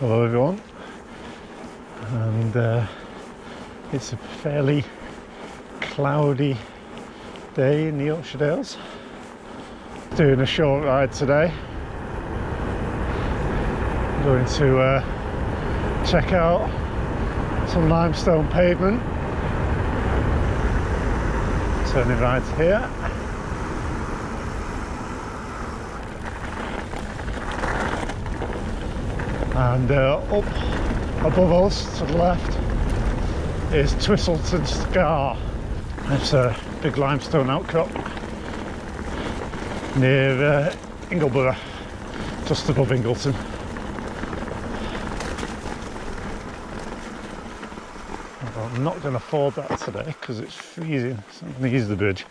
Hello everyone, and uh, it's a fairly cloudy day in the Yorkshire Dales. Doing a short ride today. Going to uh, check out some limestone pavement. Turning right here. And uh, up above us to the left is Twistleton Scar. It's a big limestone outcrop near uh, Ingleborough, just above Ingleton. I'm not going to ford that today because it's freezing, so I'm going to use the bridge.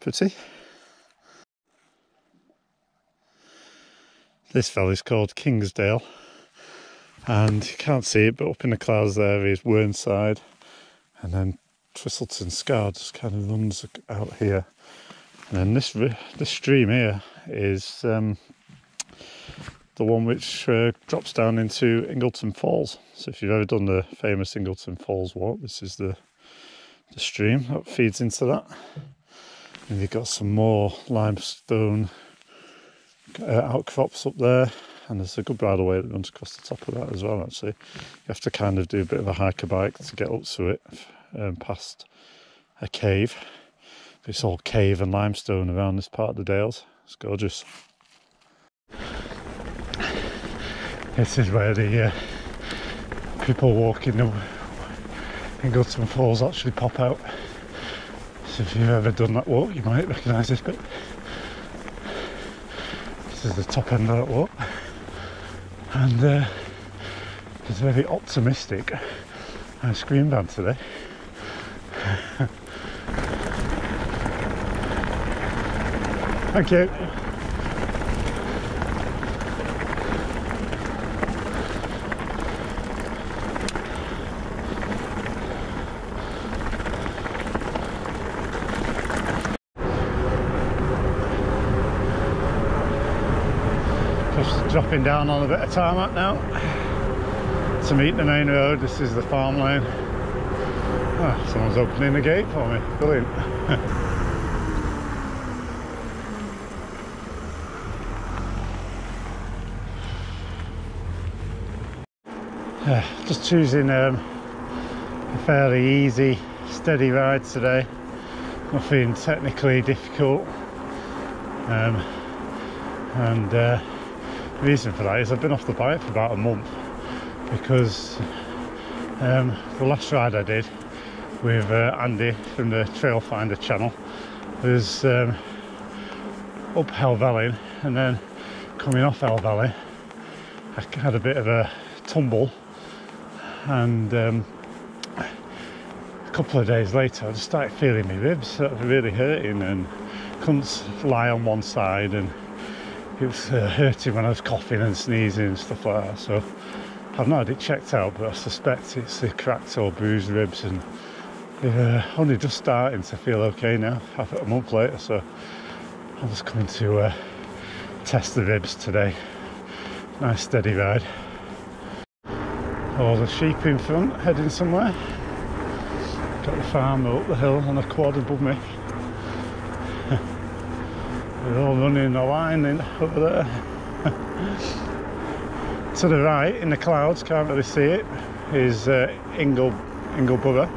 Pretty. This valley is called Kingsdale. And you can't see it but up in the clouds there is Whernside, and then Twistleton Scar just kind of runs out here. And then this this stream here is um, the one which uh, drops down into Ingleton Falls. So if you've ever done the famous Ingleton Falls walk this is the the stream that feeds into that. And you've got some more limestone uh, outcrops up there and there's a good bridleway that runs across the top of that as well actually. You have to kind of do a bit of a hike-a-bike to get up to it um, past a cave. It's all cave and limestone around this part of the dales. It's gorgeous. This is where the uh, people walking the Ingleton Falls actually pop out. So if you've ever done that walk you might recognise this bit is the top end of that walk. And uh, it's very optimistic. Ice cream van today thank you dropping down on a bit of tarmac now to meet the main road. This is the farm lane. Oh, someone's opening the gate for me. Brilliant. yeah, just choosing um, a fairly easy, steady ride today. Nothing technically difficult. Um, and uh, reason for that is I've been off the bike for about a month because um, the last ride I did with uh, Andy from the Trail Finder channel was um, up Valley and then coming off Hell Valley I had a bit of a tumble and um, a couple of days later I just started feeling my ribs sort of really hurting and couldn't lie on one side and it was uh, hurting when I was coughing and sneezing and stuff like that. So I've not had it checked out, but I suspect it's the cracked or bruised ribs, and they're only just starting to feel okay now, half a month later. So I'm just coming to uh, test the ribs today. Nice steady ride. All the sheep in front heading somewhere. Got the farmer up the hill on a quad above me. They're all running a line in over there. to the right, in the clouds, can't really see it, is uh, Ingle, Ingleborough.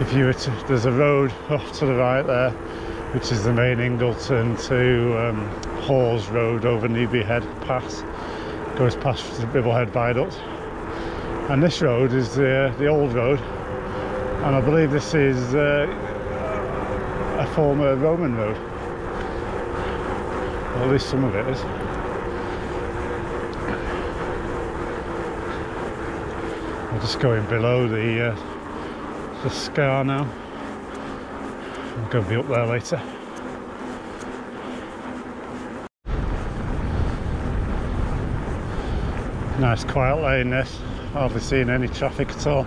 If you were to, there's a road off to the right there, which is the main Ingleton to um, Hawes Road over Newby Head Pass. Goes past the Ribblehead Viaduct. And this road is the, the old road. And I believe this is uh, a former Roman road. Well, at least some of it is. We're just going below the uh, the scar now. I'm going to be up there later. Nice quiet lane this. Hardly seeing any traffic at all.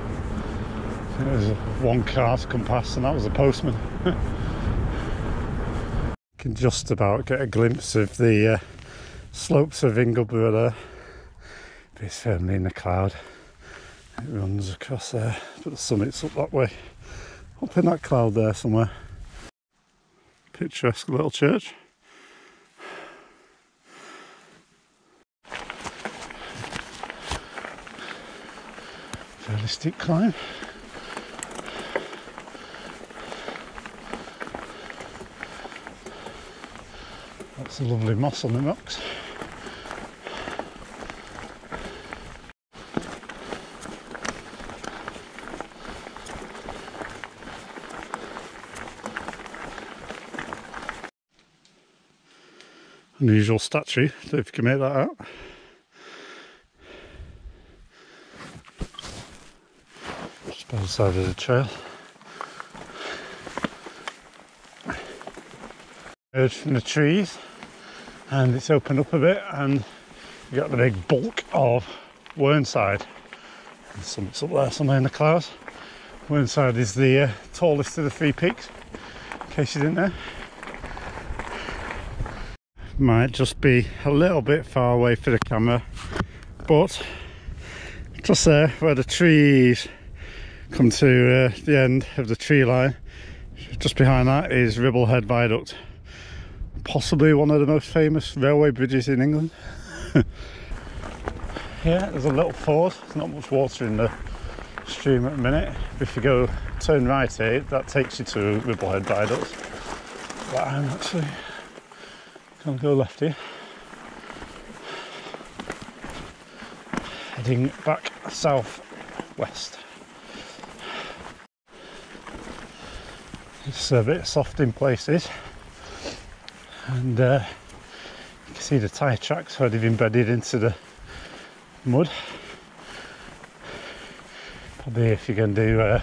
There was one car to come past and that was a postman. can just about get a glimpse of the uh, slopes of Ingleborough. But it's firmly in the cloud. It runs across there, but the summit's up that way. Up in that cloud there somewhere. Picturesque little church. Fairly steep climb. That's a lovely moss on the rocks. Unusual statue, don't if you can make that out. Just by the side of the trail. Emerged from the trees and it's opened up a bit and you got the big bulk of Whernside. Something's up there somewhere in the clouds. Whernside is the uh, tallest of the three peaks, in case you didn't know. Might just be a little bit far away for the camera, but just there where the trees come to uh, the end of the tree line, just behind that is Ribblehead Viaduct possibly one of the most famous railway bridges in England. yeah, there's a little ford. There's not much water in the stream at the minute. If you go turn right here, that takes you to Ribblehead Viaduct. But I'm actually going to go left here. Heading back south west. It's a bit soft in places and uh, you can see the tyre tracks where they've embedded into the mud. Probably if you're going to do uh,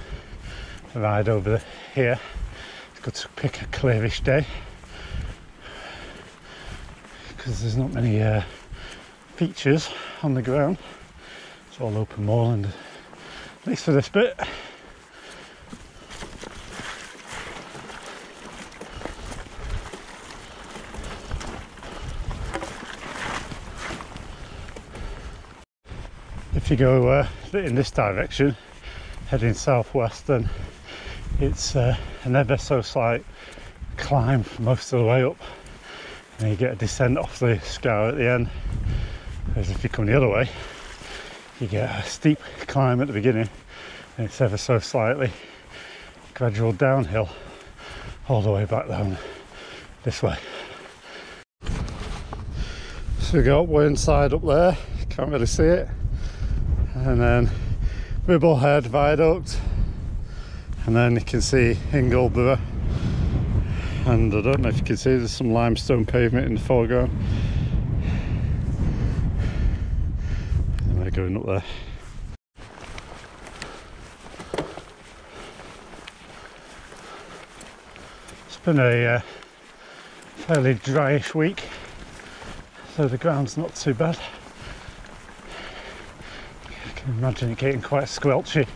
a ride over here, it's good to pick a clearish day because there's not many uh, features on the ground. It's all open moorland, at least for this bit. If you go uh, in this direction heading southwest then it's uh, an ever so slight climb most of the way up and you get a descent off the scar at the end. Whereas if you come the other way you get a steep climb at the beginning and it's ever so slightly gradual downhill all the way back down this way. So we got Whernside up there can't really see it and then Ribblehead Viaduct. And then you can see Ingleborough and I don't know if you can see there's some limestone pavement in the foreground. And they're going up there? It's been a uh, fairly dryish week so the ground's not too bad imagine it getting quite squelchy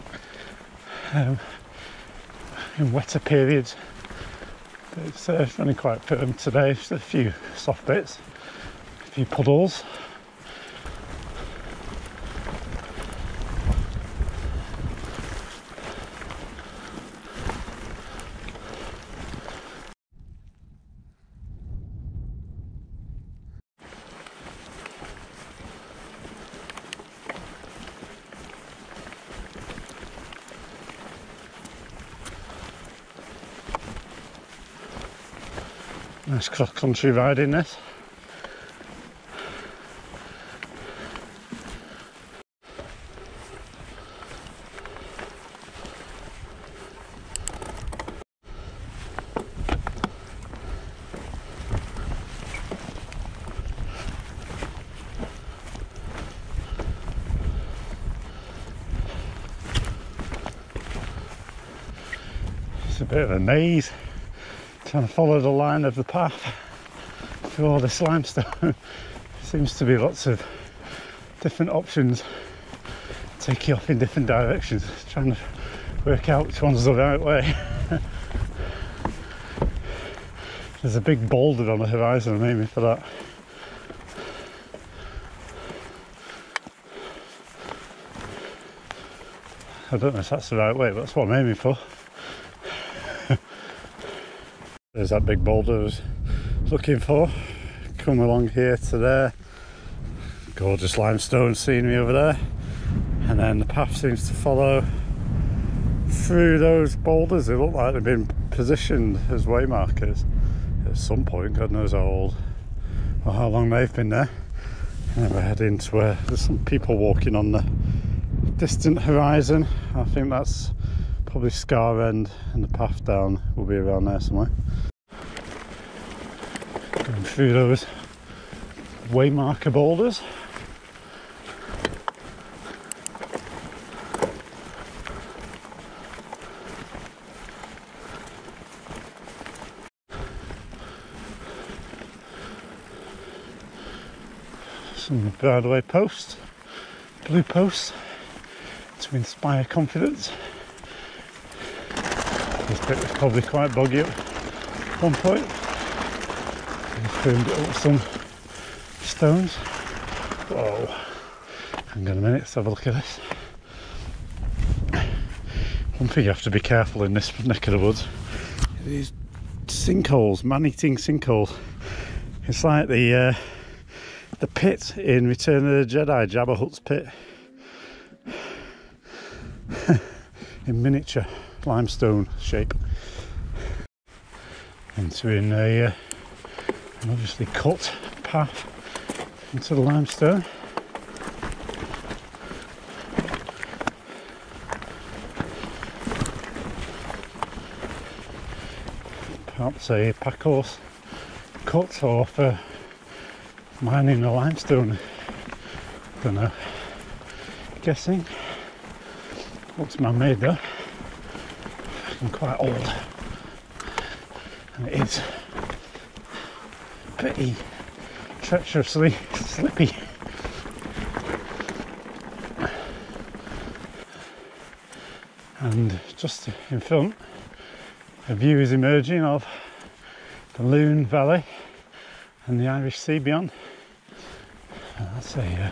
um, in wetter periods. But it's uh, running quite firm today, just a few soft bits, a few puddles. Nice cross country ride in this. It's a bit of a maze trying to follow the line of the path through all this limestone. Seems to be lots of different options take you off in different directions, trying to work out which one's the right way. There's a big boulder on the horizon, I'm aiming for that. I don't know if that's the right way, but that's what I'm aiming for. There's that big boulder I was looking for. Come along here to there. Gorgeous limestone scenery over there. And then the path seems to follow through those boulders. They look like they've been positioned as waymarkers at some point. God knows how old or how long they've been there. And then we're heading to where there's some people walking on the distant horizon. I think that's probably Scar End and the path down will be around there somewhere. Going through those waymarker boulders. Some bridleway posts, blue posts to inspire confidence. This bit was probably quite boggy at one point. I filmed it up with some stones. Whoa. Hang on a minute, let's have a look at this. One thing you have to be careful in this neck of the woods. These sinkholes, man-eating sinkholes. It's like the uh, the pit in Return of the Jedi, Jabba Hutt's pit. in miniature limestone shape. Entering a uh, an obviously cut path into the limestone. Perhaps a pack horse cut or for mining the limestone. Don't know. Guessing. Looks man-made though. Quite old. And it is pretty treacherously slippy. And just in front, a view is emerging of the Lune Valley and the Irish Sea beyond. That's a uh,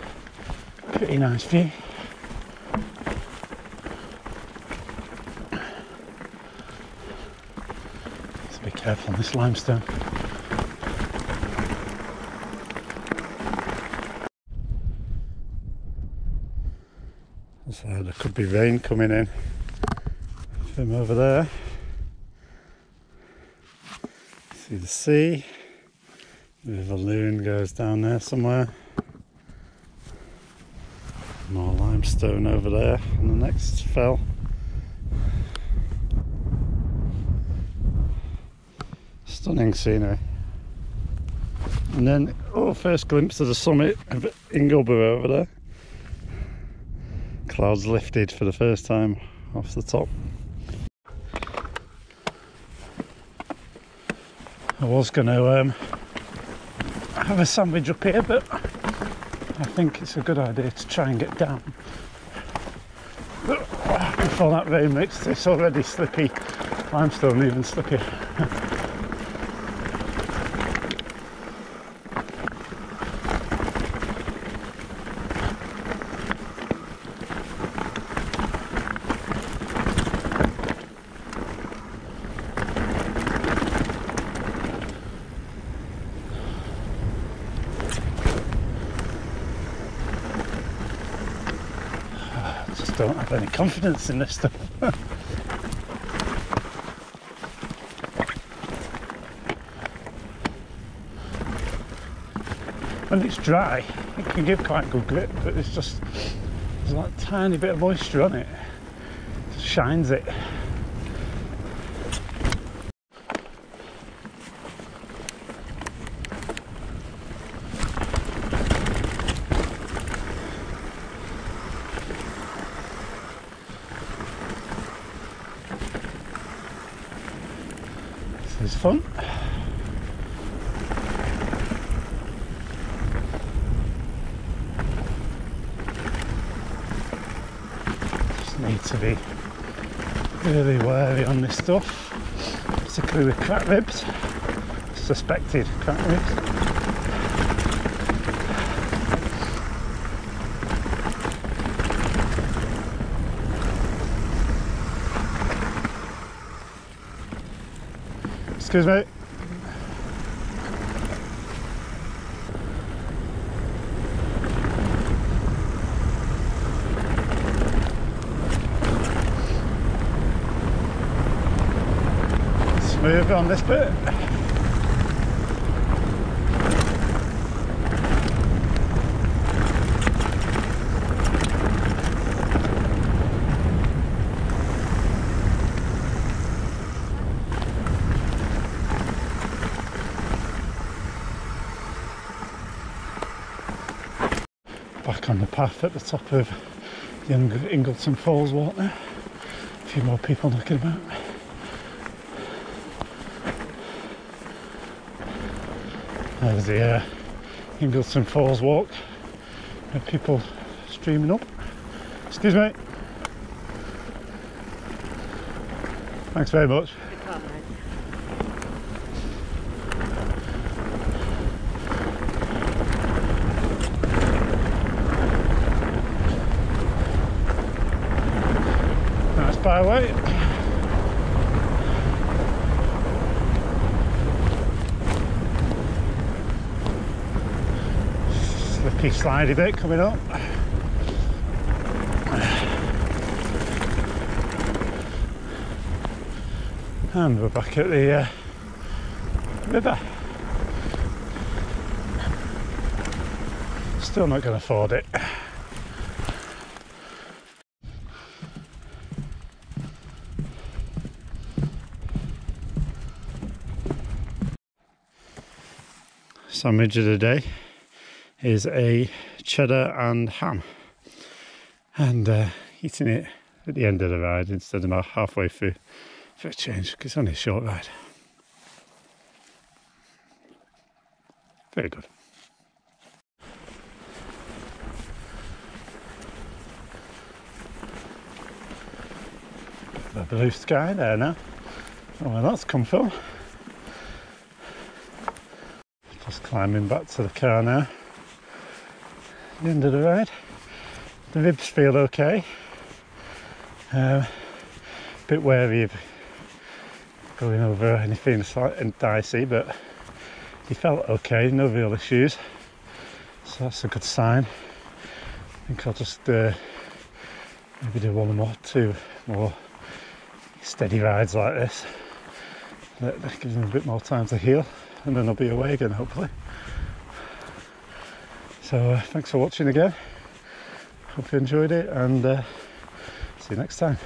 pretty nice view. Careful on this limestone. So there could be rain coming in from over there. See the sea. The River goes down there somewhere. More limestone over there on the next fell. Stunning scenery. And then, oh, first glimpse of the summit of Ingleborough over there. Clouds lifted for the first time off the top. I was going to um, have a sandwich up here, but I think it's a good idea to try and get down before that rain makes this already slippy limestone even slippier. just don't have any confidence in this stuff. when it's dry, it can give quite good grip, but it's just there's a tiny bit of moisture on it. it shines it. This is fun. Just need to be really wary on this stuff, particularly with crack ribs. suspected crack ribs. Excuse me. Smooth on this bit. back on the path at the top of the Ingleton Falls walk now. A few more people knocking about. There's the uh, Ingleton Falls walk. People streaming up. Excuse me. Thanks very much. Nice byway. Slippy slidey bit coming up. And we're back at the uh, river. Still not going to afford it. Sandwich of the day is a cheddar and ham, and uh, eating it at the end of the ride instead of halfway through for a change because it's only a short ride. Very good. The blue sky there now. Oh, where that's come from. Just climbing back to the car now. The end of the ride. The ribs feel okay. Um, bit wary of going over anything slight and dicey, but he felt okay, no real issues. So that's a good sign. I think I'll just uh, maybe do one more, two more steady rides like this. That, gives him a bit more time to heal, and then I'll be away again, hopefully. So uh, thanks for watching again. Hope you enjoyed it, and uh, see you next time.